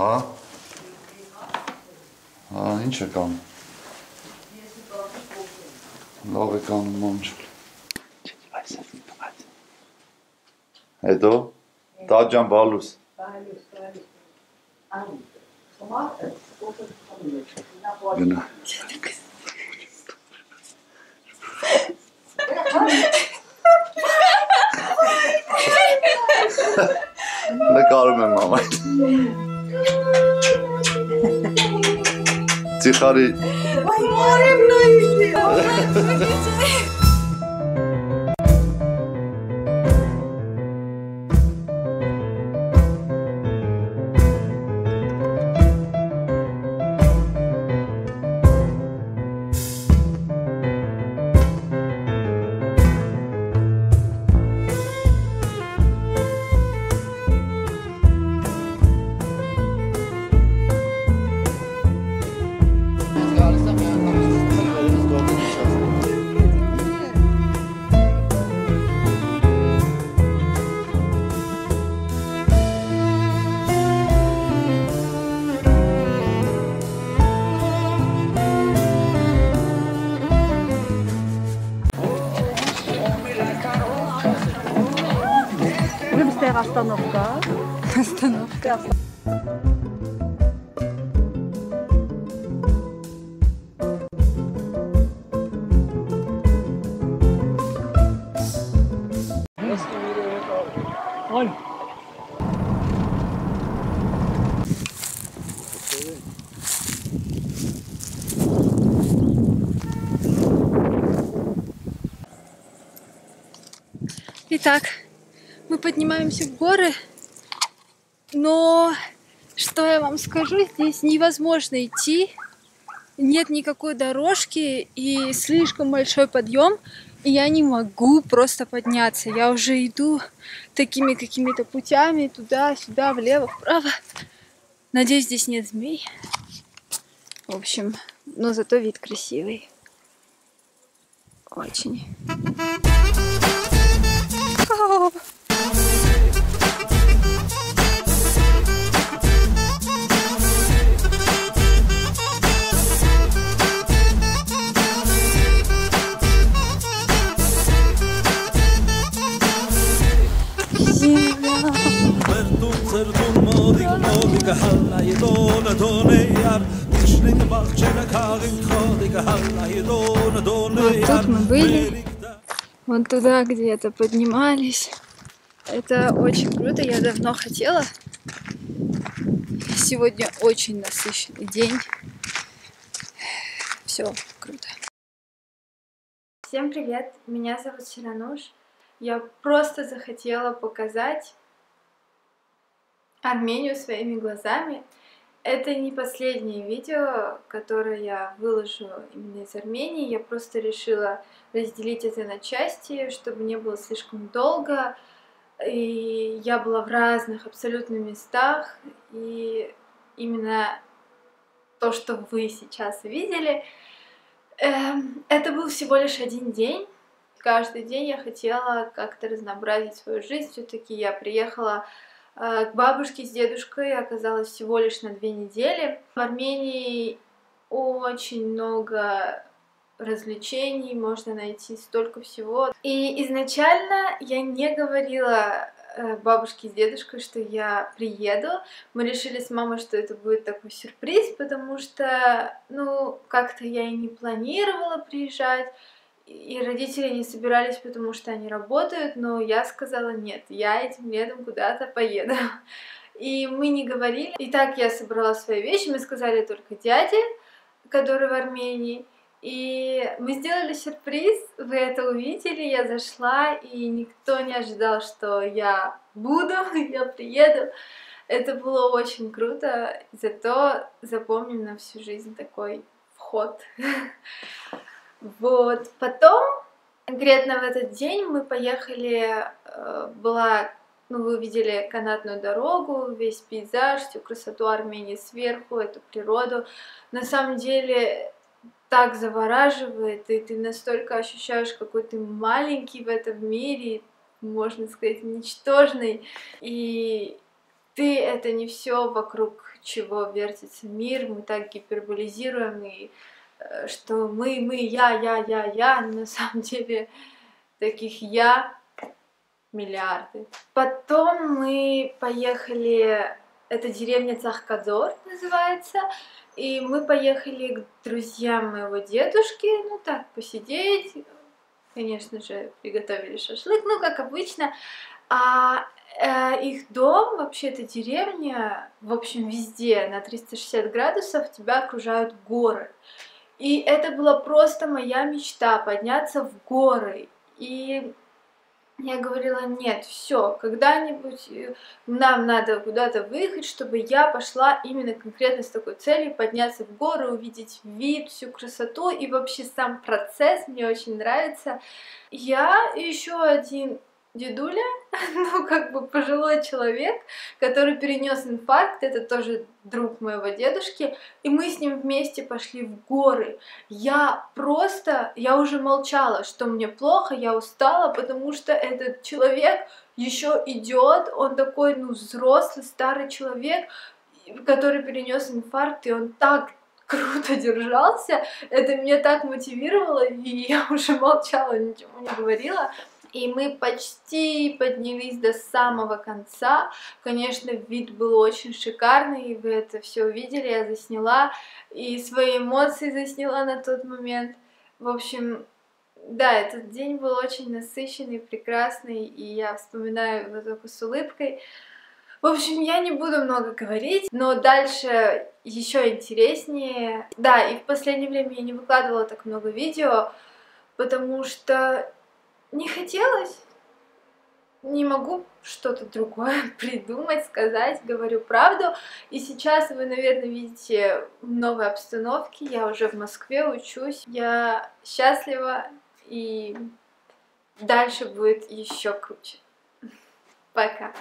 հա։ Հա, ինչ է կան։ Լավ է կանում մամջը։ Հետո տաջան բալուս։ Բալուս, բալուս։ Ան, խմարտը, օգը խմարտը, նա բալուս։ Գնա։ Նկարում եմ մամային։ سیخاری و مرنم نمی‌دونم اون چیه چیزی Любстер остановка. Остановка. Итак, мы поднимаемся в горы, но что я вам скажу, здесь невозможно идти, нет никакой дорожки и слишком большой подъем, и я не могу просто подняться. Я уже иду такими какими-то путями туда-сюда, влево, вправо. Надеюсь, здесь нет змей. В общем, но зато вид красивый. Очень. Вот тут мы были, вот туда где-то поднимались. Это очень круто, я давно хотела. Сегодня очень насыщенный день. Все круто. Всем привет, меня зовут Сирануш. Я просто захотела показать Армению своими глазами. Это не последнее видео, которое я выложу именно из Армении. Я просто решила разделить это на части, чтобы не было слишком долго. И я была в разных абсолютно местах. И именно то, что вы сейчас видели, эм, это был всего лишь один день. Каждый день я хотела как-то разнообразить свою жизнь. Все-таки я приехала к бабушке с дедушкой, оказалась всего лишь на две недели. В Армении очень много развлечений, можно найти столько всего. И изначально я не говорила э, бабушке с дедушкой, что я приеду. Мы решили с мамой, что это будет такой сюрприз, потому что, ну, как-то я и не планировала приезжать. И родители не собирались, потому что они работают, но я сказала нет, я этим летом куда-то поеду. И мы не говорили. И так я собрала свои вещи, мы сказали только дяде, который в Армении. И мы сделали сюрприз, вы это увидели, я зашла, и никто не ожидал, что я буду, я приеду. Это было очень круто, зато запомним на всю жизнь такой вход. Вот, потом, конкретно в этот день мы поехали, э, была, ну, вы увидели канатную дорогу, весь пейзаж, всю красоту Армении сверху, эту природу. На самом деле, так завораживает, и ты настолько ощущаешь, какой ты маленький в этом мире, можно сказать, ничтожный, и ты это не все вокруг чего вертится мир, мы так гиперболизируем, и что мы, мы, я, я, я, я, но на самом деле таких я миллиарды. Потом мы поехали, это деревня Цахкадор называется, и мы поехали к друзьям моего дедушки, ну так, посидеть, конечно же, приготовили шашлык, ну, как обычно. А э, их дом, вообще это деревня, в общем, везде на 360 градусов тебя окружают горы. И это была просто моя мечта подняться в горы. И я говорила, нет, все, когда-нибудь э, нам надо куда-то выехать, чтобы я пошла именно конкретно с такой целью подняться в горы, увидеть вид, всю красоту и вообще сам процесс мне очень нравится. Я еще один дедуля, ну, как бы пожилой человек, который перенес инфаркт, это тоже друг моего дедушки, и мы с ним вместе пошли в горы. Я просто, я уже молчала, что мне плохо, я устала, потому что этот человек еще идет, он такой, ну, взрослый, старый человек, который перенес инфаркт, и он так круто держался, это меня так мотивировало, и я уже молчала, ничего не говорила. И мы почти поднялись до самого конца. Конечно, вид был очень шикарный, и вы это все увидели, я засняла, и свои эмоции засняла на тот момент. В общем, да, этот день был очень насыщенный, прекрасный, и я вспоминаю его только с улыбкой. В общем, я не буду много говорить, но дальше еще интереснее. Да, и в последнее время я не выкладывала так много видео, потому что не хотелось. Не могу что-то другое придумать, сказать, говорю правду. И сейчас вы, наверное, видите в новой обстановке. Я уже в Москве учусь. Я счастлива и дальше будет еще круче. Пока.